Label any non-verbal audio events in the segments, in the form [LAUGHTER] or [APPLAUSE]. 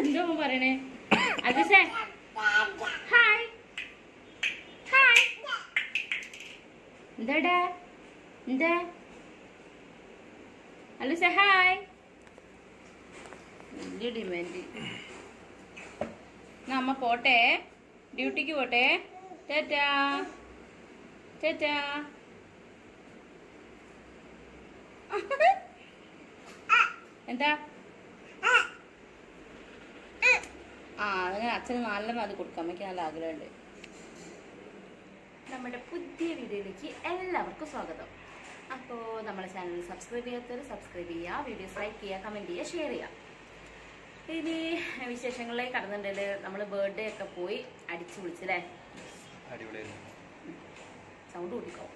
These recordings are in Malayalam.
എന്തോ പറയണേ? അതിശേ ഹായ് ഹായ് എന്താടാ? എന്താ? അലുസ ഹായ് വലിയ ഡിമാൻഡ് എന്നാ അമ്മ പോട്ടെ. ഡ്യൂട്ടിക്ക് പോട്ടെ. ടാറ്റാ. ടാറ്റാ. എന്താ? ആ അങ്ങനെ അച്ഛന് നല്ല അത് കൊടുക്കാം അമ്മയ്ക്ക് നല്ല ആഗ്രഹമുണ്ട്. നമ്മുടെ പുതിയ വീഡിയോയിലേക്ക് എല്ലാവർക്കും സ്വാഗതം. അപ്പോൾ നമ്മുടെ ചാനൽ സബ്സ്ക്രൈബ് ചെയ്യാത്തവർ സബ്സ്ക്രൈബ് ചെയ്യുക വീഡിയോസ് ലൈക്ക് ചെയ്യുക കമന്റ് ചെയ്യുക ഷെയർ ചെയ്യുക. ഇനി വിശേഷങ്ങളിലേക്ക് കടന്നിട്ടുണ്ടെങ്കിൽ നമ്മൾ ബർത്ത്ഡേ ഒക്കെ പോയി അടിച്ചു വിളിച്ചല്ലേ സൗണ്ട് കൂട്ടിക്കോ?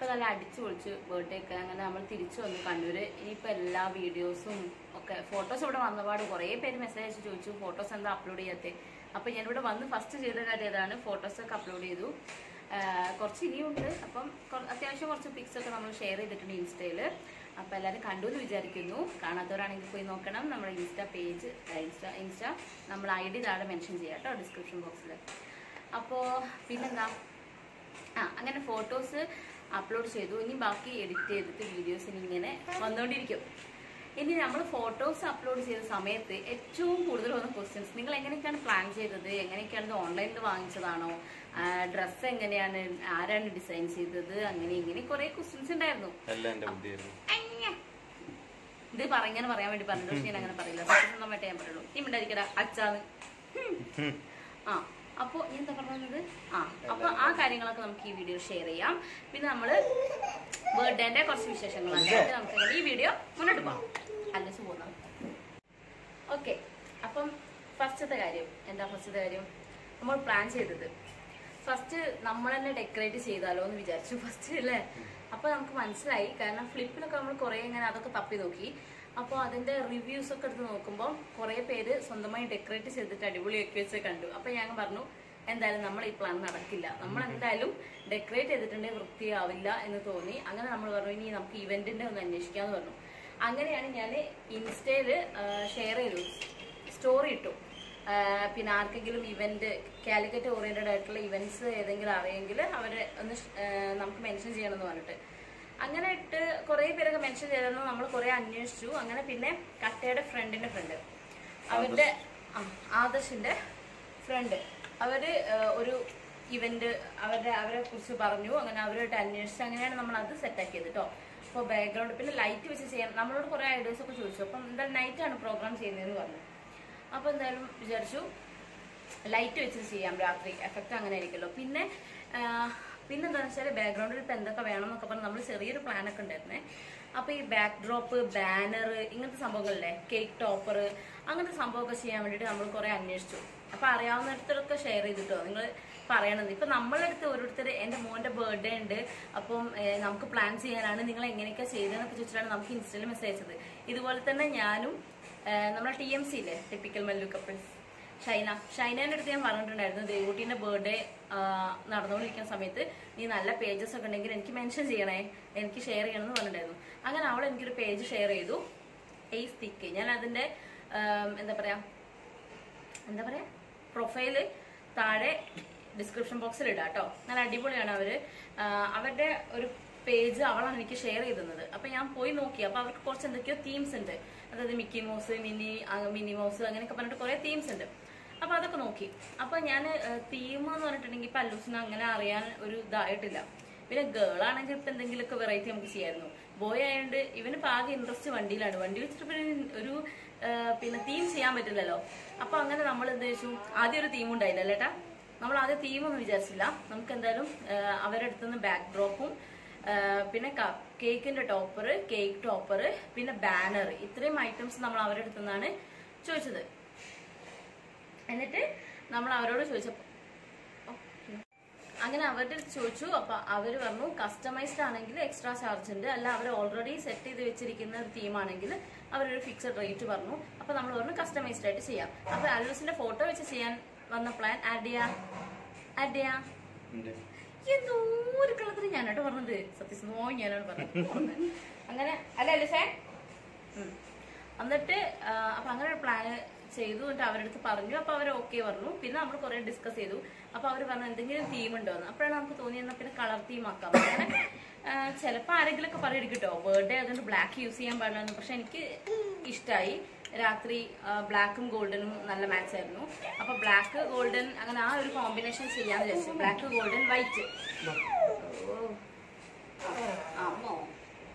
ഇപ്പൊ നല്ല അടിച്ചു പൊളിച്ച് ബർത്ത്ഡേ ഒക്കെ അങ്ങനെ നമ്മൾ തിരിച്ചു വന്നു കണ്ണൂര്. ഇനിയിപ്പോൾ എല്ലാ വീഡിയോസും ഒക്കെ ഫോട്ടോസ് ഇവിടെ വന്നപാട് കുറേ പേര് മെസ്സേജ് അയച്ച് ചോദിച്ചു ഫോട്ടോസ് എന്താ അപ്ലോഡ് ചെയ്യാത്തേ? അപ്പൊ ഇവിടെ വന്ന് ഫസ്റ്റ് ചെയ്ത കാര്യം ഏതാണ് ഫോട്ടോസ് ഒക്കെ അപ്ലോഡ് ചെയ്തു. കുറച്ച് ഇനിയുണ്ട്. അപ്പം അത്യാവശ്യം കുറച്ച് പിക്സ് ഒക്കെ നമ്മൾ ഷെയർ ചെയ്തിട്ടുണ്ട് ഇൻസ്റ്റയിൽ. അപ്പൊ എല്ലാവരും കണ്ടു എന്ന് വിചാരിക്കുന്നു. കാണാത്തവരാണെങ്കിൽ പോയി നോക്കണം. നമ്മുടെ ഇൻസ്റ്റ പേജ് ഇൻസ്റ്റ ഇൻസ്റ്റ നമ്മൾ ഐ ഡി താഴെ മെൻഷൻ ചെയ്യാം കേട്ടോ ഡിസ്ക്രിപ്ഷൻ ബോക്സിൽ അപ്പോൾ പിന്നെന്താ? ആ അങ്ങനെ ഫോട്ടോസ് അപ്ലോഡ് ചെയ്തു. ഇനി ബാക്കി എഡിറ്റ് ചെയ്തിട്ട് വീഡിയോസ് ഇനി ഇങ്ങനെ വന്നുകൊണ്ടിരിക്കും ഇനി നമ്മൾ ഫോട്ടോസ് അപ്ലോഡ് ചെയ്ത സമയത്ത് ഏറ്റവും കൂടുതൽ വന്ന ക്വസ്റ്റ്യൻസ് നിങ്ങൾ എങ്ങനെയൊക്കെയാണ് പ്ലാൻ ചെയ്തത്? എങ്ങനെയൊക്കെയാണ് ഇത് ഓൺലൈനിൽ വാങ്ങിച്ചതാണോ? ഡ്രസ്സ് എങ്ങനെയാണ്? ആരാണ് ഡിസൈൻ ചെയ്തത്? അങ്ങനെ ഇങ്ങനെ കുറെ ക്വസ്റ്റ്യൻസ് ഉണ്ടായിരുന്നു. ഇത് പറയാൻ പറയാൻ വേണ്ടി പറഞ്ഞു പക്ഷെ ഞാൻ അങ്ങനെ പറയില്ല. സത്യസന്ധമായിട്ട് ഞാൻ പറയുള്ളൂ. നീ മിണ്ടായിരിക്കട അച്ചാന്ന്. ആ. അപ്പൊ ഞാൻ എന്താ പറഞ്ഞത്? ആ അപ്പൊ ആ കാര്യങ്ങളൊക്കെ നമുക്ക് ഈ വീഡിയോ ഷെയർ ചെയ്യാം. പിന്നെ നമ്മൾ ബർത്ത്ഡേന്റെ കുറച്ച് വിശേഷങ്ങളുണ്ട് നമുക്ക് ഈ വീഡിയോ മുന്നോട്ട് പോകാം അല്ല പോകുന്ന ഓക്കെ അപ്പം ഫസ്റ്റത്തെ കാര്യം. എന്താ ഫസ്റ്റത്തെ കാര്യം? നമ്മൾ പ്ലാൻ ചെയ്തത്. ഫസ്റ്റ് നമ്മൾ തന്നെ ഡെക്കറേറ്റ് ചെയ്താലോ എന്ന് വിചാരിച്ചു. ഫസ്റ്റ് അല്ലേ അപ്പൊ നമുക്ക് മനസ്സിലായി. കാരണം ഫ്ലിപ്പിലൊക്കെ നമ്മൾ കുറെ ഇങ്ങനെ അതൊക്കെ തപ്പി നോക്കി. അപ്പോൾ അതിന്റെ റിവ്യൂസ് ഒക്കെ എടുത്ത് നോക്കുമ്പോൾ കുറേ പേര് സ്വന്തമായി ഡെക്കറേറ്റ് ചെയ്തിട്ട് അടിപൊളിയാക്കി വെച്ച് കണ്ടു. അപ്പോൾ ഞാൻ പറഞ്ഞു എന്തായാലും നമ്മൾ ഈ പ്ലാൻ നടക്കില്ല. നമ്മൾ എന്തായാലും ഡെക്കറേറ്റ് ചെയ്തിട്ടുണ്ടെങ്കിൽ വൃത്തിയാവില്ല എന്ന് തോന്നി. അങ്ങനെ നമ്മൾ പറഞ്ഞു ഇനി നമുക്ക് ഇവന്റിന്റെ ഒന്ന് അന്വേഷിക്കാന്ന് പറഞ്ഞു. അങ്ങനെയാണ് ഞാൻ ഇൻസ്റ്റയിൽ ഷെയർ ചെയ്തു. സ്റ്റോറി ഇട്ടു. പിന്നെ ആർക്കെങ്കിലും ഇവന്റ് കാലിക്കറ്റ് ഓറിയന്റഡ് ആയിട്ടുള്ള ഇവന്റ്സ് ഏതെങ്കിലും അറിയെങ്കിൽ അവരെ ഒന്ന് നമുക്ക് മെൻഷൻ ചെയ്യണമെന്ന് പറഞ്ഞിട്ട്. അങ്ങനെ ഇട്ട് കുറേ പേരൊക്കെ മെൻഷൻ ചെയ്തിരുന്നു നമ്മൾ കുറേ അന്വേഷിച്ചു. അങ്ങനെ പിന്നെ കട്ടയുടെ ഫ്രണ്ടിന്റെ ഫ്രണ്ട് അവരുടെ ആദർശിന്റെ ഫ്രണ്ട് അവർ ഒരു ഇവന്റ് അവരുടെ അവരെ കുറിച്ച് പറഞ്ഞു. അങ്ങനെ അവരുമായിട്ട് അന്വേഷിച്ചു അങ്ങനെയാണ് നമ്മൾ അത് സെറ്റാക്കിയത് കേട്ടോ അപ്പോൾ ബാക്ക്ഗ്രൗണ്ട് പിന്നെ ലൈറ്റ് വെച്ച് ചെയ്യാൻ നമ്മളോട് കുറെ ഐഡിയസ് ഒക്കെ ചോദിച്ചു. അപ്പം എന്തായാലും നൈറ്റ് ആണ് പ്രോഗ്രാം ചെയ്യുന്നതെന്ന് പറഞ്ഞു. അപ്പൊ എന്തായാലും വിചാരിച്ചു. ലൈറ്റ് വെച്ച് ചെയ്യാം രാത്രി. എഫക്റ്റ് അങ്ങനെ ആയിരിക്കുമല്ലോ. പിന്നെ ആ, പിന്നെന്താണെന്ന് വെച്ചാൽ ബാക്ക്ഗ്രൗണ്ടിൽ ഇപ്പം എന്തൊക്കെ വേണം എന്നൊക്കെ പറഞ്ഞ് നമ്മൾ ചെറിയൊരു പ്ലാനൊക്കെ ഉണ്ടായിരുന്നേ. അപ്പോൾ ഈ ബാക്ക് ഡ്രോപ്പ് ബാനർ ഇങ്ങനത്തെ സംഭവങ്ങളില്ലേ? കേക്ക് ടോപ്പർ അങ്ങനത്തെ സംഭവമൊക്കെ ചെയ്യാൻ വേണ്ടിയിട്ട് നമ്മൾ കുറേ അന്വേഷിച്ചു. അപ്പോൾ അറിയാവുന്നിടത്തൊക്കെ ഷെയർ ചെയ്തിട്ടോ? നിങ്ങൾ പറയണത്. ഇപ്പൊ നമ്മളെ അടുത്ത് ഓരോരുത്തർ എന്റെ മോന്റെ ബർത്ത്ഡേ ഉണ്ട്. അപ്പം നമുക്ക് പ്ലാൻ ചെയ്യാനാണ്. നിങ്ങൾ എങ്ങനെയൊക്കെ ചെയ്തതെന്നൊക്കെ ചോദിച്ചിട്ടാണ് നമുക്ക് ഇൻസ്റ്റയിൽ മെസ്സേജ് അയച്ചത്. ഇതുപോലെ തന്നെ ഞാനും നമ്മുടെ ടി എം സി ഇല്ലേ? ടിപ്പിക്കൽ മല്ലു കപ്പിൾസ് ഷൈന ഷൈനേന്റെ അടുത്ത് ഞാൻ പറഞ്ഞിട്ടുണ്ടായിരുന്നു ദേവൂട്ടിന്റെ ബർത്ത്ഡേ നടന്നുകൊണ്ടിരിക്കുന്ന സമയത്ത് നീ നല്ല പേജസ് ഒക്കെ ഉണ്ടെങ്കിൽ എനിക്ക് മെൻഷൻ ചെയ്യണേ എനിക്ക് ഷെയർ ചെയ്യണം എന്ന് പറഞ്ഞിട്ടുണ്ടായിരുന്നു. അങ്ങനെ അവൾ എനിക്കൊരു പേജ് ഷെയർ ചെയ്തു എയ്സ് തിക്ക് ഞാൻ അതിന്റെ എന്താ പറയാ എന്താ പറയാ പ്രൊഫൈൽ താഴെ ഡിസ്ക്രിപ്ഷൻ ബോക്സിൽ ഇടാം കേട്ടോ നല്ല അടിപൊളിയാണ് അവർ. അവരുടെ ഒരു പേജ് അവളാണ് എനിക്ക് ഷെയർ ചെയ്തത് അപ്പൊ ഞാൻ പോയി നോക്കി. അപ്പൊ അവർക്ക് കുറച്ച് എന്തൊക്കെയോ തീംസ് ഉണ്ട്. അതായത് Mickey Mouse Minnie Minnie Mouse അങ്ങനെയൊക്കെ പറഞ്ഞിട്ട് കുറെ തീംസ് ഉണ്ട്. അപ്പൊ അതൊക്കെ നോക്കി. അപ്പൊ ഞാൻ തീം എന്ന് പറഞ്ഞിട്ടുണ്ടെങ്കിൽ ഇപ്പൊ അല്ലൂസിന് അങ്ങനെ അറിയാൻ ഒരു ഇതായിട്ടില്ല. പിന്നെ ഗേൾ ആണെങ്കിൽ ഇപ്പൊ എന്തെങ്കിലുമൊക്കെ വെറൈറ്റി നമുക്ക് ചെയ്യായിരുന്നു. ബോയ് ആയതുകൊണ്ട് ഇവന് പാകെ ഇൻട്രസ്റ്റ് വണ്ടിയിലാണ്. വണ്ടി വെച്ചിട്ട് പിന്നെ ഒരു പിന്നെ തീം ചെയ്യാൻ പറ്റില്ലല്ലോ. അപ്പൊ അങ്ങനെ നമ്മൾ എന്ത് വെച്ചു? ആദ്യം ഒരു തീം ഉണ്ടായില്ല അല്ലേട്ടാ? നമ്മൾ ആദ്യം തീം ഒന്നും വിചാരിച്ചില്ല. നമുക്ക് എന്തായാലും അവരുടെ അടുത്തുനിന്ന് ബാക്ക് ഡ്രോപ്പും പിന്നെ കേക്കിന്റെ ടോപ്പർ കേക്ക് ടോപ്പർ പിന്നെ ബാനർ ഇത്രയും ഐറ്റംസ് നമ്മൾ അവരുടെ അടുത്തുനിന്നാണ് ചോദിച്ചത്. എന്നിട്ട് നമ്മൾ അവരോട് ചോദിച്ചപ്പോൾ അങ്ങനെ അവരുടെ ചോദിച്ചു അപ്പൊ അവർ പറഞ്ഞു കസ്റ്റമൈസ്ഡ് ആണെങ്കിൽ എക്സ്ട്രാ ചാർജ് ഉണ്ട്. അല്ല അവർ ഓൾറെഡി സെറ്റ് ചെയ്ത് വെച്ചിരിക്കുന്ന ഒരു തീമാണെങ്കിൽ അവരൊരു ഫിക്സഡ് റേറ്റ് പറഞ്ഞു. അപ്പൊ നമ്മൾ പറഞ്ഞു കസ്റ്റമൈസ്ഡ് ആയിട്ട് ചെയ്യാം. അപ്പൊ അലൂസിന്റെ ഫോട്ടോ വെച്ച് ചെയ്യാൻ വന്ന പ്ലാൻ ആഡ് ചെയ്യാം? ആഡ് ചെയ്യാം. എന്തോ ഒരു കളത്തിൽ ഞാനായിട്ട് പറഞ്ഞത്. സത്യസന്ധമായി ഞാനാണ് പറഞ്ഞത്. അങ്ങനെ അല്ല അലൂസേ. എന്നിട്ട് അപ്പൊ അങ്ങനെ ഒരു പ്ലാന് ചെയ്തു എന്നിട്ട് അവരുടെ അടുത്ത് പറഞ്ഞു. അപ്പൊ അവർ ഓക്കെ പറഞ്ഞു. പിന്നെ നമ്മൾ കുറെ ഡിസ്കസ് ചെയ്തു. അപ്പൊ അവർ പറഞ്ഞു എന്തെങ്കിലും തീം ഉണ്ടോ? എന്ന്. അപ്പോഴാണ് നമുക്ക് തോന്നിയത് എന്നാൽ പിന്നെ കളർ തീം ആക്കാം. അങ്ങനെ ചിലപ്പോൾ ചിലപ്പോ ആരെങ്കിലും ഒക്കെ പറയും കേട്ടോ ബർത്ത്ഡേ അതുകൊണ്ട് ബ്ലാക്ക് യൂസ് ചെയ്യാൻ പാടില്ലെന്ന് പക്ഷെ എനിക്ക് ഇഷ്ടമായി രാത്രി ബ്ലാക്കും ഗോൾഡനും നല്ല മാച്ച് ആയിരുന്നു. അപ്പൊ ബ്ലാക്ക് ഗോൾഡൻ അങ്ങനെ ആ ഒരു കോമ്പിനേഷൻ ചെയ്യാന്ന് വിചാരിച്ചു. ബ്ലാക്ക് ഗോൾഡൻ വൈറ്റ് അമ്മോ.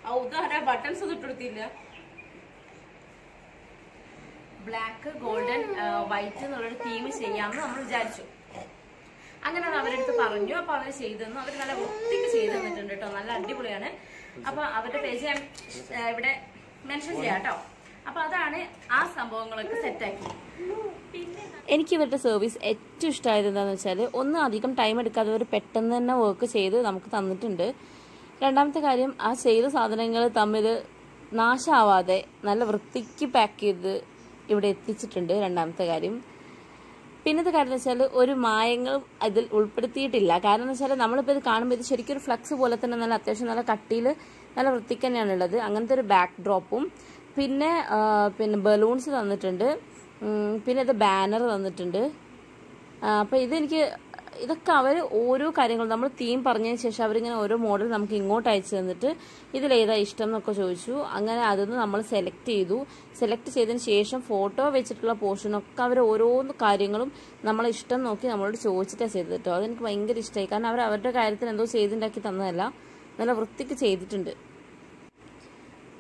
ആ ഉദാഹരണ ബട്ടൺസ് ഒന്നും ഇട്ടെടുത്തില്ല ബ്ലാക്ക് ഗോൾഡൻ വൈറ്റ് എന്നുള്ളൊരു തീം ചെയ്യാമെന്ന് നമ്മൾ വിചാരിച്ചു. അങ്ങനെ അത് അവരുടെ പറഞ്ഞു. അപ്പൊ അവർ ചെയ്തെന്നു അവർ നല്ല വൃത്തിക്ക് ചെയ്ത് തന്നിട്ടുണ്ട് കേട്ടോ. നല്ല അടിപൊളിയാണ്. അപ്പൊ അവരുടെ പേജ് ഞാൻ ഇവിടെ മെൻഷൻ ചെയ്യാം കേട്ടോ. അപ്പൊ അതാണ് ആ സംഭവങ്ങളൊക്കെ സെറ്റാക്കി എനിക്ക് ഇവരുടെ സർവീസ് ഏറ്റവും ഇഷ്ടമായത് എന്താണെന്ന് വെച്ചാൽ ഒന്നും അധികം ടൈം എടുക്കാതെ അവർ പെട്ടെന്ന് തന്നെ വർക്ക് ചെയ്ത് നമുക്ക് തന്നിട്ടുണ്ട്. രണ്ടാമത്തെ കാര്യം ആ ചെയ്ത സാധനങ്ങൾ തമ്മിൽ നാശമാവാതെ നല്ല വൃത്തിക്ക് പാക്ക് ചെയ്ത് ഇവിടെ എത്തിച്ചിട്ടുണ്ട് രണ്ടാമത്തെ കാര്യം. പിന്നത്തെ കാര്യം എന്ന് വെച്ചാൽ ഒരു മായങ്ങളും അതിൽ ഉൾപ്പെടുത്തിയിട്ടില്ല. കാരണം എന്ന് വെച്ചാൽ നമ്മളിപ്പോൾ ഇത് കാണുമ്പോൾ ഇത് ശരിക്കും ഒരു ഫ്ലക്സ് പോലെ തന്നെ നല്ല അത്യാവശ്യം നല്ല കട്ടിയിൽ നല്ല വൃത്തിക്ക് തന്നെയാണ് ഉള്ളത്. അങ്ങനത്തെ ഒരു ബാക്ക് ഡ്രോപ്പും പിന്നെ പിന്നെ ബലൂൺസ് തന്നിട്ടുണ്ട്. പിന്നെ ഇത് ബാനർ തന്നിട്ടുണ്ട്. അപ്പോൾ അപ്പൊ ഇതെനിക്ക് ഇതൊക്കെ അവർ ഓരോ കാര്യങ്ങൾ നമ്മൾ തീം പറഞ്ഞതിന് ശേഷം അവരിങ്ങനെ ഓരോ മോഡൽ നമുക്ക് ഇങ്ങോട്ട് അയച്ചു തന്നിട്ട് ഇതിലേതാ ഇഷ്ടം എന്നൊക്കെ ചോദിച്ചു. അങ്ങനെ അതിന്ന് നമ്മൾ സെലക്ട് ചെയ്തു. സെലക്ട് ചെയ്തതിന് ശേഷം ഫോട്ടോ വെച്ചിട്ടുള്ള പോർഷനൊക്കെ അവർ ഓരോ കാര്യങ്ങളും നമ്മളെ ഇഷ്ടം നോക്കി നമ്മളോട് ചോദിച്ചിട്ടാണ് ചെയ്തത് കേട്ടോ അതെനിക്ക് ഭയങ്കര ഇഷ്ടമായി കാരണം അവർ അവരുടെ കാര്യത്തിന് എന്തോ ചെയ്തുണ്ടാക്കി തന്നതല്ല. നല്ല വൃത്തിക്ക് ചെയ്തിട്ടുണ്ട്.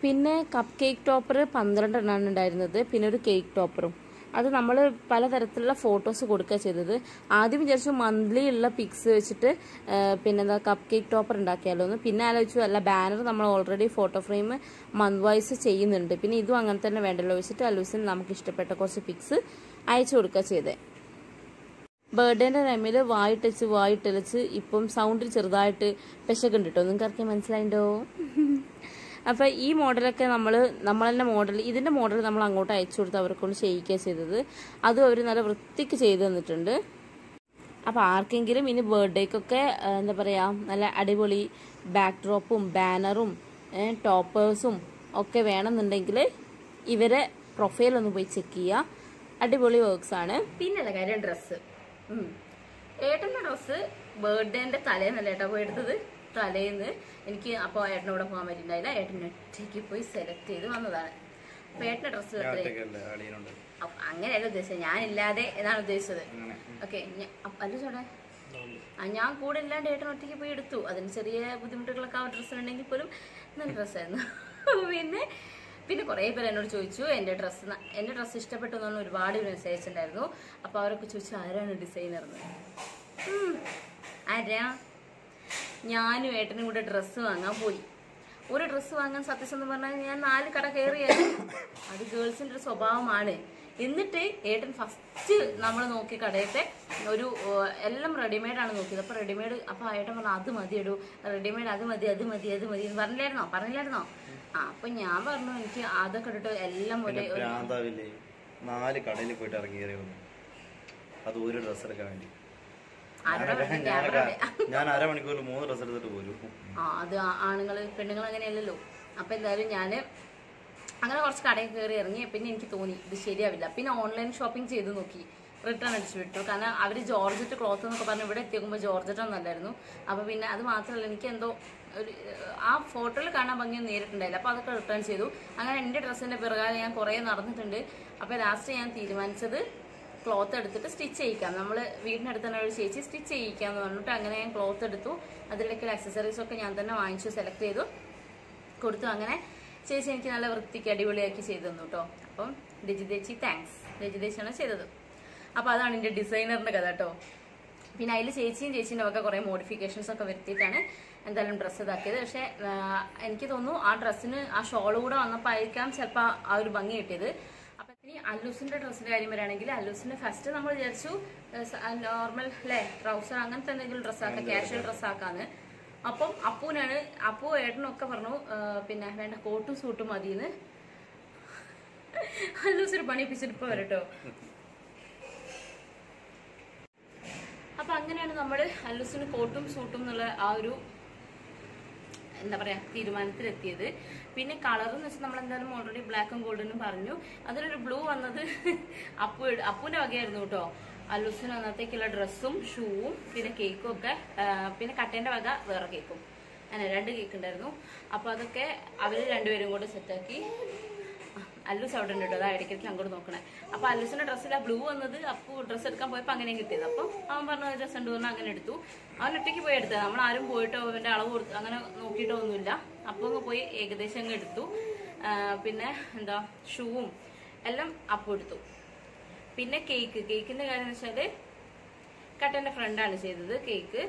പിന്നെ കപ്പ് കേക്ക് ടോപ്പർ പന്ത്രണ്ടെണ്ണമാണ് ഉണ്ടായിരുന്നത്. പിന്നെ ഒരു കേക്ക് ടോപ്പറും അത് നമ്മൾ പലതരത്തിലുള്ള ഫോട്ടോസ് കൊടുക്കുക ചെയ്തത്. ആദ്യം വിചാരിച്ചു മന്ത്ലി ഉള്ള പിക്സ് വെച്ചിട്ട് പിന്നെ എന്താ കപ്പ് കേക്ക് ടോപ്പർ ഉണ്ടാക്കിയാലോ എന്ന് പിന്നെ ആലോചിച്ചു അല്ല ബാനർ നമ്മൾ already photo frame month wise ചെയ്യുന്നുണ്ട്. പിന്നെ ഇതും അങ്ങനെ തന്നെ വേണ്ടല്ലോ വെച്ചിട്ട് അലൂസിന് നമുക്ക് ഇഷ്ടപ്പെട്ട കുറച്ച് പിക്സ് അയച്ചു കൊടുക്കുക ചെയ്തേ. ബർത്ത്ഡേന്റെ ടൈമിൽ വായിട്ടച്ച് വായിട്ടലച്ച് ഇപ്പം സൗണ്ടിൽ ചെറുതായിട്ട് പെശകുണ്ട് കേട്ടോ നിങ്ങൾക്ക് ആർക്കെ മനസ്സിലായിട്ടോ അപ്പൊ ഈ മോഡലൊക്കെ നമ്മൾ നമ്മൾ തന്നെ മോഡൽ ഇതിന്റെ മോഡൽ നമ്മൾ അങ്ങോട്ട് അയച്ചു കൊടുത്ത് അവരെ കൊണ്ട് ചെയ്യിക്കുക ചെയ്തത്. അതും അവർ നല്ല വൃത്തിക്ക് ചെയ്തു തന്നിട്ടുണ്ട്. അപ്പോൾ ആർക്കെങ്കിലും ഇനി ബർത്ത്ഡേക്കൊക്കെ എന്താ പറയുക നല്ല അടിപൊളി ബാക്ക് ഡ്രോപ്പും ബാനറും ടോപ്പേഴ്സും ഒക്കെ വേണമെന്നുണ്ടെങ്കിൽ ഇവരെ പ്രൊഫൈൽ ഒന്ന് പോയി ചെക്ക് ചെയ്യുക അടിപൊളി വർക്ക്സ് ആണ്. പിന്നല്ല കാര്യം ഡ്രസ്സ് ഏട്ടന്റെ ഡ്രസ്സ് ബർത്ത്ഡേന്റെ തലേന്നല്ല ഏട്ടാ പോയി എടുത്തത്? തലേന്ന് എനിക്ക് അപ്പോൾ ഏട്ടനോട് പോകാൻ പറ്റിണ്ടായില്ല. ഏട്ടൻ ഒറ്റയ്ക്ക് പോയി സെലക്ട് ചെയ്ത് വന്നതാണ്. അപ്പൊ ഏട്ടന്റെ ഡ്രസ്സ് അങ്ങനെയല്ല ഉദ്ദേശിച്ചത്. ഞാനില്ലാതെ എന്നാണ് ഉദ്ദേശിച്ചത്? ഓക്കെ അല്ല ചോടെ ആ ഞാൻ കൂടെ ഇല്ലാണ്ട് ഏട്ടൻ ഒറ്റയ്ക്ക് പോയി എടുത്തു. അതിന് ചെറിയ ബുദ്ധിമുട്ടുകളൊക്കെ ആ ഡ്രസ്സ് ഉണ്ടെങ്കിൽ പോലും. നല്ല ഡ്രസ്സായിരുന്നു [LAUGHS] പിന്നെ പിന്നെ കുറേ പേര് എന്നോട് ചോദിച്ചു എന്റെ ഡ്രസ്സ് എന്റെ ഡ്രസ്സ് ഇഷ്ടപ്പെട്ടു എന്ന് ഒരുപാട് പേര് മെസ്സേജ് ഉണ്ടായിരുന്നു അപ്പോൾ അവരൊക്കെ ചോദിച്ചു ആരാണ് ഡിസൈനർ ആരാ? ഞാനും ഏട്ടനും കൂടെ ഡ്രസ്സ് വാങ്ങാൻ പോയി. ഒരു ഡ്രസ്സ് വാങ്ങാൻ സത്യസന്ധം പറഞ്ഞാൽ ഞാൻ നാല് കട കയറിയായിരുന്നു അത് ഗേൾസിന്റെ ഒരു സ്വഭാവമാണ്. എന്നിട്ട് ഏട്ടൻ ഫസ്റ്റ് നമ്മൾ നോക്കി കടയത്തെ ഒരു എല്ലാം റെഡിമെയ്ഡ് ആണ് നോക്കിയത്. അപ്പൊ റെഡിമെയ്ഡ് അപ്പൊ ഏട്ടൻ പറഞ്ഞു അത് മതി ഇടൂ റെഡിമെയ്ഡ് അത് മതി അത് മതി അത് മതി. എന്ന് പറഞ്ഞില്ലായിരുന്നോ? പറഞ്ഞില്ലായിരുന്നോ? ആ അപ്പൊ ഞാൻ പറഞ്ഞു എനിക്ക് അതൊക്കെ ഇട്ടിട്ട് എല്ലാം ഒരു നാല് കടയിൽ പോയിട്ട് ഇറങ്ങി അത് ഒരു ഡ്രസ്സ് എടുക്കാൻ വേണ്ടി. ഞാൻ അരമണിക്കൂറിൽ മൂന്ന് ഡ്രസ് എടുത്തിട്ട് പോരും. ആ അത് ആണുങ്ങൾ ആണുങ്ങൾ പെണ്ണുങ്ങൾ അങ്ങനെയല്ലല്ലോ. അപ്പൊ എന്തായാലും ഞാൻ അങ്ങനെ കുറച്ച് കടയിൽ കയറി ഇറങ്ങി. പിന്നെ എനിക്ക് തോന്നി ഇത് ശരിയാവില്ല. പിന്നെ ഓൺലൈൻ ഷോപ്പിംഗ് ചെയ്ത് നോക്കി. റിട്ടേൺ അടിച്ചു വിട്ടു. കാരണം അവർ ജോർജറ്റ് ക്ലോത്ത് എന്നൊക്കെ പറഞ്ഞു ഇവിടെ എത്തിക്കുമ്പോൾ ജോർജറ്റ് ഒന്നല്ലായിരുന്നു. അപ്പൊ പിന്നെ അത് മാത്രമല്ല എനിക്ക് എന്തോ ഒരു ആ ഫോട്ടോയിൽ കാണാൻ ഭംഗി നേരിട്ടുണ്ടായില്ല. അപ്പൊ അതൊക്കെ റിട്ടേൺ ചെയ്തു. അങ്ങനെ എന്റെ ഡ്രസ്സിന്റെ പിറകാലെ ഞാൻ കുറേ നടന്നിട്ടുണ്ട്. അപ്പൊ ലാസ്റ്റ് ഞാൻ തീരുമാനിച്ചത് ക്ലോത്ത് എടുത്തിട്ട് സ്റ്റിച്ച് ചെയ്യിക്കാം. നമ്മൾ വീടിനടുത്ത് തന്നെ ഒരു ചേച്ചി സ്റ്റിച്ച് ചെയ്യിക്കാന്ന് പറഞ്ഞിട്ട് അങ്ങനെ ഞാൻ ക്ലോത്ത് എടുത്തു. അതിലേക്ക് അക്സസറീസ് ഒക്കെ ഞാൻ തന്നെ വാങ്ങിച്ചു സെലക്ട് ചെയ്തു കൊടുത്തു. അങ്ങനെ ചേച്ചി എനിക്ക് നല്ല വൃത്തിക്ക് അടിപൊളിയാക്കി ചെയ്തു തന്നു കേട്ടോ അപ്പം രജിതേച്ചി താങ്ക്സ് രജിതേച്ചിയാണ് ചെയ്തത്. അപ്പം അതാണ് എന്റെ ഡിസൈനറിന്റെ കഥ കേട്ടോ പിന്നെ അതിൽ ചേച്ചിയും ചേച്ചീന്റെ ഒക്കെ കുറേ മോഡിഫിക്കേഷൻസ് ഒക്കെ വരുത്തിയിട്ടാണ് എന്തായാലും ഡ്രസ്സ് ഇതാക്കിയത്. പക്ഷേ എനിക്ക് തോന്നുന്നു ആ ഡ്രസ്സിന് ആ ഷോൾ കൂടെ വന്നപ്പോൾ ആയിരിക്കാം ചിലപ്പോൾ ആ ഒരു ഭംഗി കിട്ടിയത്. ഇനി അല്ലൂസിന്റെ ഡ്രസ്സിന്റെ കാര്യം വരികയാണെങ്കിൽ അല്ലൂസിന്റെ ഫസ്റ്റ് നമ്മൾ വിചാരിച്ചു നോർമൽ അല്ലേ ട്രൗസർ അങ്ങനത്തെ എന്തെങ്കിലും ഡ്രസ്സാക്കാം ക്യാഷ്വൽ ഡ്രസ്സാക്കാന്ന് അപ്പം അപ്പൂനാണ് അപ്പു ഏട്ടനും ഒക്കെ പറഞ്ഞു പിന്നെ വേണ്ട കോട്ടും സൂട്ടും മതിയെന്ന് അല്ലൂസിന് പണിപ്പിച്ചിട്ട് ഇപ്പൊ വരട്ടോ. അപ്പൊ അങ്ങനെയാണ് നമ്മൾ അല്ലൂസിന് കോട്ടും സൂട്ടും എന്നുള്ള ആ ഒരു എന്താ പറയാ തീരുമാനത്തിലെത്തിയത്. പിന്നെ കളർ എന്ന് വെച്ചാൽ നമ്മൾ എന്തായാലും ഓൾറെഡി ബ്ലാക്കും ഗോൾഡനും പറഞ്ഞു. അതിലൊരു ബ്ലൂ വന്നത് [LAUGHS] അപ്പു അപ്പുവിന്റെ വകയായിരുന്നു കേട്ടോ. അല്ലൂസിന് അന്നത്തേക്കുള്ള ഡ്രസ്സും ഷൂവും പിന്നെ കേക്കും ഒക്കെ പിന്നെ കട്ടേന്റെ വക വേറെ കേക്കും അങ്ങനെ രണ്ട് കേക്ക് ഉണ്ടായിരുന്നു. അപ്പൊ അതൊക്കെ അവർ രണ്ടുപേരും കൂടെ സെറ്റാക്കി അല്ലൂസ് അവിടെ ഉണ്ട് കേട്ടോ അതാ ഇടയ്ക്കിടയ്ക്ക് അങ്ങോട്ട് നോക്കണേ. അപ്പൊ അല്ലൂസിന്റെ ഡ്രസ്സിലാ ബ്ലൂ വന്നത്. അപ്പു ഡ്രസ്സ് എടുക്കാൻ പോയപ്പോ അങ്ങനെ കിട്ടിയത്. അപ്പം അവൻ പറഞ്ഞ ഡ്രസ്സ് ഉണ്ട് പറഞ്ഞാൽ അങ്ങനെ എടുത്തു. അവൻ ഒറ്റയ്ക്ക് പോയി എടുത്തത്. നമ്മൾ ആരും പോയിട്ടോ അവന്റെ അളവ് കൊടുത്തു അങ്ങനെ നോക്കിയിട്ടോ ഒന്നുമില്ല. അപ്പൊ അങ്ങ് പോയി ഏകദേശം അങ്ങ് എടുത്തു. പിന്നെ എന്താ ഷൂവും എല്ലാം അപ്പു എടുത്തു. പിന്നെ കേക്ക് കേക്കിന്റെ കാര്യം എന്ന് വെച്ചാൽ കട്ടന്റെ ഫ്രണ്ടാണ് ചെയ്തത് കേക്ക്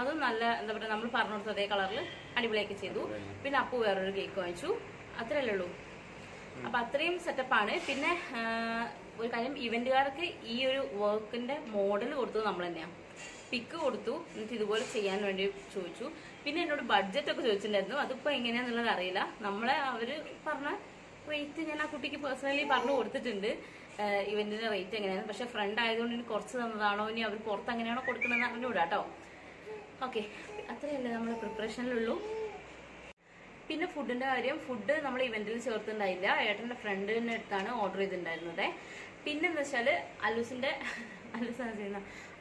അതും നല്ല എന്താ പറയുക നമ്മൾ പറഞ്ഞു കൊടുത്ത അതേ കളറിൽ അടിപൊളിയൊക്കെ ചെയ്തു. പിന്നെ അപ്പു വേറൊരു കേക്ക് വാങ്ങിച്ചു. അത്രയല്ലേ ഉള്ളൂ. അപ്പൊ അത്രയും സെറ്റപ്പാണ് പിന്നെ ഒരു കാര്യം ഇവന്റുകാർക്ക് ഈ ഒരു വർക്കിന്റെ മോഡൽ കൊടുത്തത് നമ്മൾ തന്നെയാണ് പിക്ക് കൊടുത്തു. എന്നിട്ട് ഇതുപോലെ ചെയ്യാൻ വേണ്ടി ചോദിച്ചു. പിന്നെ എന്നോട് ബഡ്ജറ്റ് ഒക്കെ ചോദിച്ചിട്ടുണ്ടായിരുന്നു. അതിപ്പോ എങ്ങനെയാന്നുള്ളത് അറിയില്ല. നമ്മളെ അവർ പറഞ്ഞ റേറ്റ് ഞാൻ ആ കുട്ടിക്ക് പേഴ്സണലി പറഞ്ഞു കൊടുത്തിട്ടുണ്ട്. ഇവന്റിന്റെ റേറ്റ് എങ്ങനെയാണ്. പക്ഷെ ഫ്രണ്ട് ആയതുകൊണ്ട് ഇനി കുറച്ച് തന്നതാണോ? ഇനി അവർ പുറത്ത് എങ്ങനെയാണോ കൊടുക്കണമെന്ന് അറിഞ്ഞുകൂടാ കേട്ടോ ഓക്കെ അത്രയല്ലേ നമ്മുടെ പ്രിപ്പറേഷനിലുള്ളൂ പിന്നെ ഫുഡിന്റെ കാര്യം ഫുഡ് നമ്മൾ ഇവന്റിൽ ചേർത്തിണ്ടായില്ല. ഏട്ടന്റെ ഫ്രണ്ടിന് അടുത്താണ് ഓർഡർ ചെയ്തിട്ടുണ്ടായിരുന്നത്. പിന്നെ എന്താ വെച്ചാൽ അലൂസിന്റെ അലൂസ്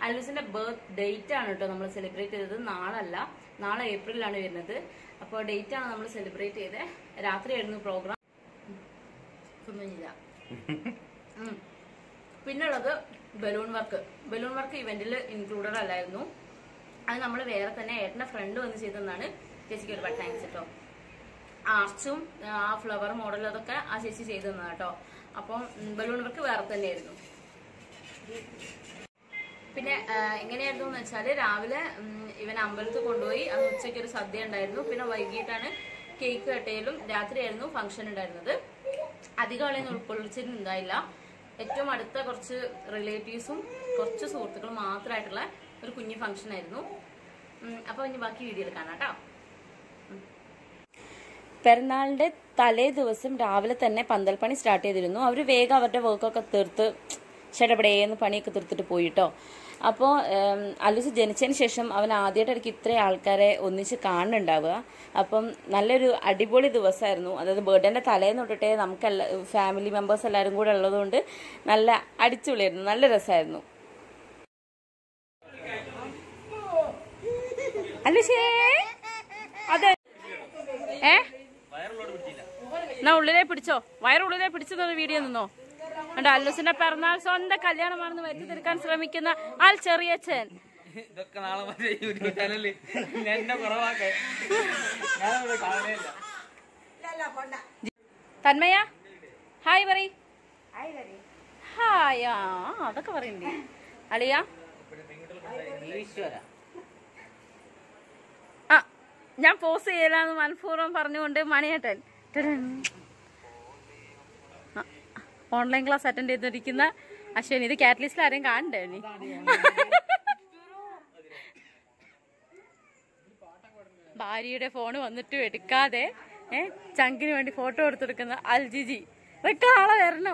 അല്ലൂസിന്റെ ബർത്ത് ഡേറ്റ് ആണ് കേട്ടോ നമ്മൾ സെലിബ്രേറ്റ് ചെയ്തത്. നാളല്ല നാളെ ഏപ്രിലാണ് വരുന്നത്. അപ്പോൾ ഡേറ്റ് ആണ് നമ്മൾ സെലിബ്രേറ്റ് ചെയ്തത് രാത്രിയായിരുന്നു പ്രോഗ്രാം ഉം. പിന്നുള്ളത് ബലൂൺ വർക്ക്. ബലൂൺ വർക്ക് ഇവന്റിൽ ഇൻക്ലൂഡഡ് അല്ലായിരുന്നു. അത് നമ്മൾ വേറെ തന്നെ ഏട്ടന്റെ ഫ്രണ്ട് വന്ന് ചെയ്തതെന്നാണ് ചേച്ചിക്ക് ഒരുപാട് താങ്ക്സ് കേട്ടോ ആർച്ചും ആ ഫ്ലവർ മോഡലും അതൊക്കെ ആ ചേച്ചി ചെയ്തു തന്നതാ കേട്ടോ. അപ്പം ബലൂൺ വർക്ക് വേറെ തന്നെയായിരുന്നു. പിന്നെ എങ്ങനെയായിരുന്നു എന്ന് വെച്ചാൽ രാവിലെ ഇവൻ അമ്പലത്തിൽ കൊണ്ടുപോയി അത് ഉച്ചയ്ക്ക് ഒരു സദ്യ ഉണ്ടായിരുന്നു. പിന്നെ വൈകിട്ടാണ് കേക്ക് കട്ടയിലും. രാത്രിയായിരുന്നു ഫംഗ്ഷൻ ഉണ്ടായിരുന്നത്. അധികം ആളെയൊന്നും ഉൾക്കൊള്ളിച്ചിട്ടുണ്ടായില്ല ഏറ്റവും അടുത്ത കുറച്ച് റിലേറ്റീവ്സും കുറച്ച് സുഹൃത്തുക്കളും മാത്രമായിട്ടുള്ള ഒരു കുഞ്ഞു ഫംഗ്ഷൻ ആയിരുന്നു. അപ്പോൾ അപ്പൊ ഇനി ബാക്കി വീഡിയോ കേട്ടോ. പെരുന്നാളിന്റെ തലേ ദിവസം രാവിലെ തന്നെ പന്തൽപ്പണി സ്റ്റാർട്ട് ചെയ്തിരുന്നു. അവർ വേഗം അവരുടെ വർക്കൊക്കെ തീർത്ത് ഷടപടേന്ന് പണിയൊക്കെ തീർത്തിട്ട് പോയിട്ടോ. അപ്പോൾ അലൂസ് ജനിച്ചതിന് ശേഷം അവൻ ആദ്യമായിട്ട് എനിക്ക് ഇത്രയും ആൾക്കാരെ ഒന്നിച്ച് കാണുന്നുണ്ടാവുക. അപ്പം നല്ലൊരു അടിപൊളി ദിവസമായിരുന്നു. അതായത് ബർത്ത്ഡേന്റെ തലേന്ന് തൊട്ടിട്ടേ നമുക്ക് എല്ലാ ഫാമിലി മെമ്പേഴ്സ് എല്ലാവരും കൂടെ ഉള്ളതുകൊണ്ട് നല്ല അടിച്ചുപൊളിയായിരുന്നു. നല്ല രസമായിരുന്നു. അലൂസേ? അതെ. ഏ? എന്നാ ഉള്ളിലേ പിടിച്ചോ. വയറുള്ളിലെ പിടിച്ചു തന്ന വീഡിയോ നിന്നോ. കണ്ടോ അല്ലൂസിന്റെ പിറന്നാൾ സ്വന്തം കല്യാണം കല്യാണമാണെന്ന് വരുത്തി തീർക്കാൻ ശ്രമിക്കുന്ന ആൾ ചെറിയച്ഛൻ. ഇതൊക്കെ നാളെ മറ്റേ യൂട്യൂബ് ചാനലിൽ എന്നെ കുറവാക്കേ. ഞാനവിടെ കാണുന്നില്ല തന്മയ ഹായ് പറ ഹായ് ആ അതൊക്കെ പറയണ്ടേ. അളിയ. ഈശ്വര ഞാൻ പോസ് ചെയ്യലാന്ന് മനഃപൂർവം പറഞ്ഞുകൊണ്ട് മണിയേട്ടൻ ഓൺലൈൻ ക്ലാസ് അറ്റൻഡ് ചെയ്തിരിക്കുന്ന അശ്വനി ഇത് കാറ്റലിസ്റ്റിൽ ആരെയും കാണണ്ടേ നീ ഭാര്യയുടെ ഫോൺ വന്നിട്ട് എടുക്കാതെ ഏ ചങ്കിന് വേണ്ടി ഫോട്ടോ എടുത്തെടുക്കുന്ന അൽജിജി ഇതൊക്കെ ആളെ വരണോ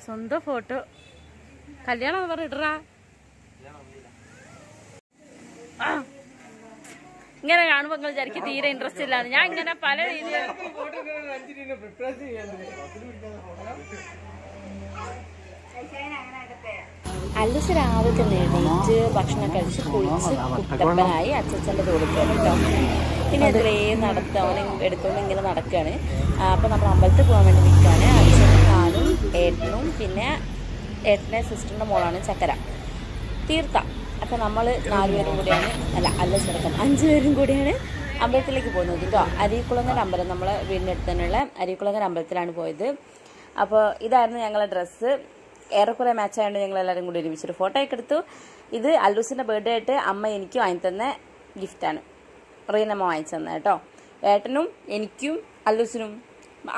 സ്വന്തം ഫോട്ടോ കല്യാണം പറ ഇടറാ ആ. ഇങ്ങനെ കാണുമ്പോൾ നിങ്ങൾ വിചാരിക്കും തീരെ ഇൻട്രസ്റ്റ് ഇല്ലാന്ന്. ഞാൻ ഇങ്ങനെ പല രീതിയിൽ അല്ലസ് രാവിലെ തന്നെ എണീറ്റ് ഭക്ഷണം കഴിച്ച് കുളിച്ച് കുട്ടപ്പനായി അച്ഛച്ചന്റെ തോളിക്കാണ് കേട്ടോ. പിന്നെ അതിലേ നടത്ത എടുത്തുകൊണ്ട് ഇങ്ങനെ നടക്കുകയാണ് അപ്പോൾ നമ്മൾ അമ്പലത്തിൽ പോകാൻ വേണ്ടി നിൽക്കുകയാണ് അച്ഛനും ഞാനും ഏട്ടനും പിന്നെ ഏട്ടനെ സിസ്റ്ററിന്റെ മോളാണ് ചക്കര. തീർത്ത. അപ്പൊ നമ്മൾ നാലുപേരും കൂടിയാണ്. അല്ല അല്ല ചെറുക്കം അഞ്ചു പേരും കൂടിയാണ് അമ്പലത്തിലേക്ക് പോകുന്നത് കേട്ടോ അരീക്കുളങ്ങര അമ്പലം നമ്മളെ വീടിനടുത്ത് തന്നെയുള്ള അരീക്കുളങ്ങര അമ്പലത്തിലാണ് പോയത്. അപ്പോൾ ഇതായിരുന്നു ഞങ്ങളുടെ ഡ്രസ്സ്. ഏറെക്കുറെ മാച്ച് ആയതുകൊണ്ട് ഞങ്ങൾ എല്ലാവരും കൂടി ഒരുമിച്ചൊരു ഫോട്ടോ ഒക്കെ എടുത്തു. ഇത് അല്ലൂസിന്റെ ബർത്ത്ഡേ ആയിട്ട് അമ്മ എനിക്ക് വാങ്ങി തന്ന ഗിഫ്റ്റാണ് റീനമ്മ വാങ്ങിച്ചു തന്നെ കേട്ടോ. ഏട്ടനും എനിക്കും അല്ലൂസിനും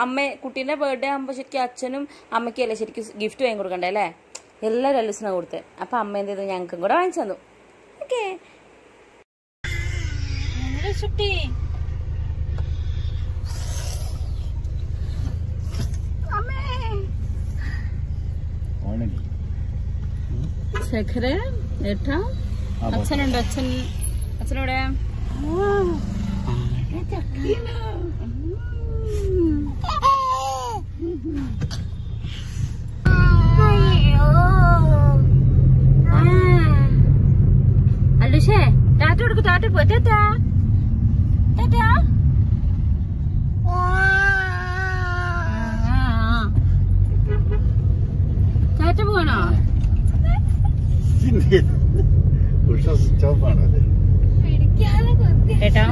അമ്മ കുട്ടീന്റെ ബർത്ത്ഡേ ആകുമ്പോൾ ശരിക്കും അച്ഛനും അമ്മയ്ക്കും അല്ലേ ശരിക്കും ഗിഫ്റ്റ് വാങ്ങി കൊടുക്കണ്ടേ അല്ലേ? എല്ലാവരും അല്ലൂസിനാണ് കൊടുത്തത് അപ്പം അമ്മ എന്ത് ചെയ്തു? ഞങ്ങൾക്കും കൂടെ വാങ്ങിച്ചു തന്നു. ഓക്കെ. ചുട്ടി ശേഖര ഏട്ടാ? അച്ഛനുണ്ട്? അച്ഛൻ അച്ഛനോടെ ടാറ്റ കൊടുക്ക് ടാറ്റ പോ ടാറ്റാ ടാറ്റാ ടാറ്റ പോകണോ ഉഷ സ്വിച്ച് ഓഫ് ആണല്ലേ? ഏട്ടാ.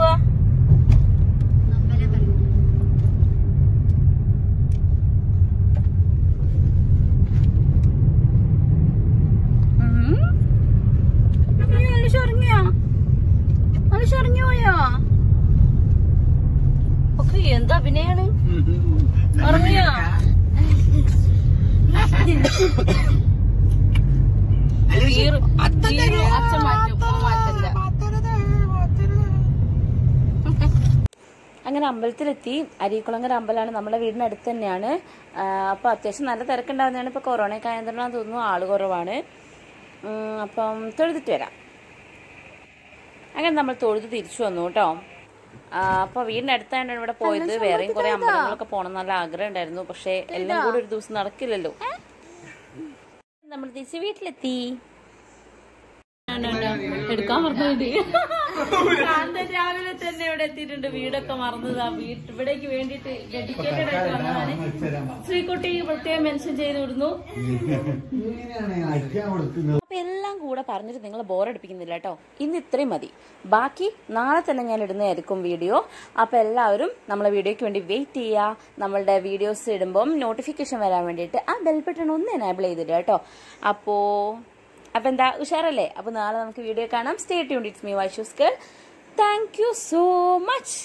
Uhr അമ്പലത്തിലെത്തി അരീക്കുളങ്ങര അമ്പലമാണ് നമ്മുടെ വീടിന് അടുത്ത് തന്നെയാണ്. അപ്പോൾ അത്യാവശ്യം നല്ല തിരക്കുണ്ടാകുന്നതാണ് ഇപ്പോൾ കൊറോണയൊക്കെ ആയതുകൊണ്ടാണെന്ന് തോന്നുന്നു ആൾ കുറവാണ്. അപ്പം തൊഴുതിട്ട് വരാം. അങ്ങനെ നമ്മൾ തൊഴുത് തിരിച്ചു വന്നു കേട്ടോ. അപ്പോൾ അടുത്താണ് ഇവിടെ പോയത്. വേറെയും കുറേ അമ്പലങ്ങളൊക്കെ പോകണം നല്ല ആഗ്രഹം ഉണ്ടായിരുന്നു. പക്ഷേ എല്ലാം കൂടി ഒരു ദിവസം നടക്കില്ലല്ലോ. നമ്മൾ തിരിച്ച് വീട്ടിലെത്തി. എടുക്കാൻ മറന്നുണ്ട് കാന്തൻ രാവിലെ തന്നെ ഇവിടെ എത്തിയിട്ടുണ്ട്. വീടൊക്കെ മറന്നതാ. വീട്ട് ഇവിടേക്ക് വേണ്ടിട്ട് ഡെഡിക്കേറ്റഡ് ആയിട്ട് വന്നതാണ്. ശ്രീകുട്ടി പ്രത്യേകം മെൻഷൻ ചെയ്ത് വിടുന്നു അപ്പൊ എല്ലാം കൂടെ പറഞ്ഞിട്ട് നിങ്ങൾ ബോറടിപ്പിക്കുന്നില്ല കേട്ടോ. ഇന്ന് ഇത്രയും മതി. ബാക്കി നാളെ തന്നെ ഞാൻ ഇടുന്നതായിരിക്കും വീഡിയോ. അപ്പൊ എല്ലാവരും നമ്മളെ വീഡിയോയ്ക്ക് വേണ്ടി വെയിറ്റ് ചെയ്യുക. നമ്മളുടെ വീഡിയോസ് ഇടുമ്പം നോട്ടിഫിക്കേഷൻ വരാൻ വേണ്ടിയിട്ട് ആ ബെൽ ബട്ടൺ ഒന്ന് എനേബിൾ ചെയ്തിടുക കേട്ടോ. അപ്പോ അപ്പൊ എന്താ ഉഷാറല്ലേ? അപ്പൊ നാളെ നമുക്ക് വീഡിയോ കാണാം. Stay tune it's me Vaishu's girl thank you so much